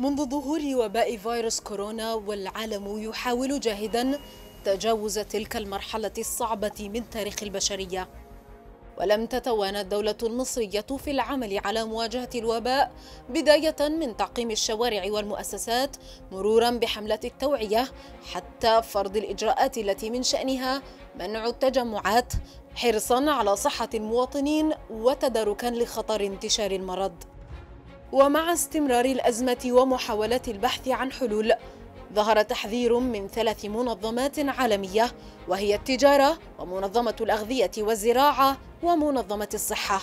منذ ظهور وباء فيروس كورونا والعالم يحاول جاهدا تجاوز تلك المرحلة الصعبة من تاريخ البشرية. ولم تتوانى الدولة المصرية في العمل على مواجهة الوباء بداية من تعقيم الشوارع والمؤسسات مرورا بحملة التوعية حتى فرض الإجراءات التي من شأنها منع التجمعات حرصا على صحة المواطنين وتداركا لخطر انتشار المرض. ومع استمرار الأزمة ومحاولات البحث عن حلول ظهر تحذير من ثلاث منظمات عالمية وهي التجارة ومنظمة الأغذية والزراعة ومنظمة الصحة.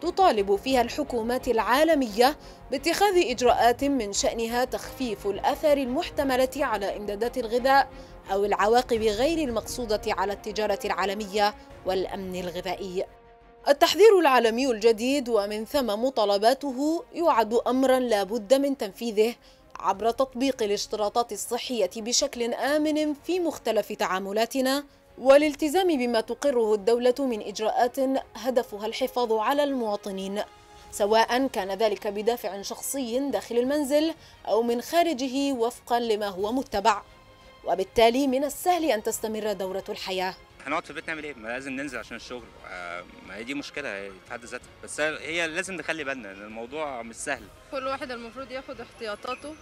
تطالب فيها الحكومات العالمية باتخاذ إجراءات من شأنها تخفيف الأثر المحتملة على إمدادات الغذاء أو العواقب غير المقصودة على التجارة العالمية والأمن الغذائي. التحذير العالمي الجديد ومن ثم مطالباته يعد امرا لا بد من تنفيذه عبر تطبيق الاشتراطات الصحية بشكل آمن في مختلف تعاملاتنا والالتزام بما تقره الدولة من إجراءات هدفها الحفاظ على المواطنين سواء كان ذلك بدافع شخصي داخل المنزل أو من خارجه وفقا لما هو متبع. وبالتالي من السهل أن تستمر دورة الحياة. هنقعد في البيت نعمل إيه؟ ما لازم ننزل عشان الشغل. آه، ما هي دي مشكلة في حد ذاتها. بس هي لازم نخلي بالنا لأن الموضوع مش سهل. كل واحد المفروض ياخد احتياطاته.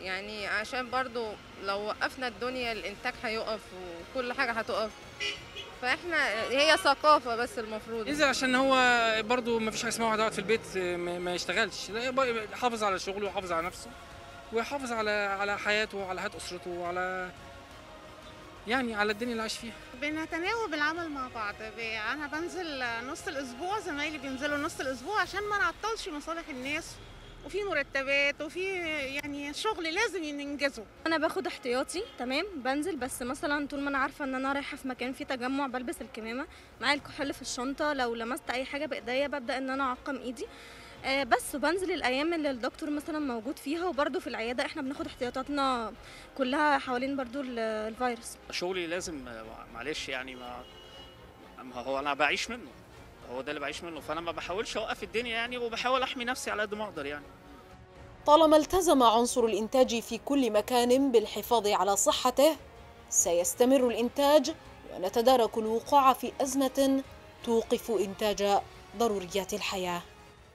يعني عشان برضو لو وقفنا الدنيا الإنتاج هيقف وكل حاجة هتقف. فإحنا هي ثقافة بس المفروض. ينزل عشان هو برضو ما فيش حاجة اسمها واحد يقعد في البيت ما ما يشتغلش. لا، يحافظ على شغله ويحافظ على نفسه ويحافظ على على حياته وعلى حياه أسرته وعلى يعني على الدنيا اللي عايش فيها. بنتناوب العمل مع بعض. أنا بنزل نص الأسبوع زمايلي بينزلوا نص الأسبوع عشان ما نعطلش مصالح الناس. وفي مرتبات وفي يعني شغل لازم ننجزه أنا باخد احتياطي تمام؟ بنزل بس مثلا طول ما أنا عارفة إن أنا رايحة في مكان فيه تجمع بلبس الكمامة معايا الكحول في الشنطة. لو لمست أي حاجة بإيديا ببدأ إن أنا أعقم إيدي. بس وبنزل الأيام اللي الدكتور مثلا موجود فيها وبرده في العيادة إحنا بناخد احتياطاتنا كلها حوالين برده ال- الفيروس. شغلي لازم معلش يعني ما ما هو أنا بعيش منه. هو ده اللي بعيش منه. فأنا ما بحاولش أوقف الدنيا يعني وبحاول أحمي نفسي على قد ما أقدر يعني. طالما التزم عنصر الإنتاج في كل مكان بالحفاظ على صحته سيستمر الإنتاج ونتدارك الوقوع في أزمة توقف إنتاج ضروريات الحياة.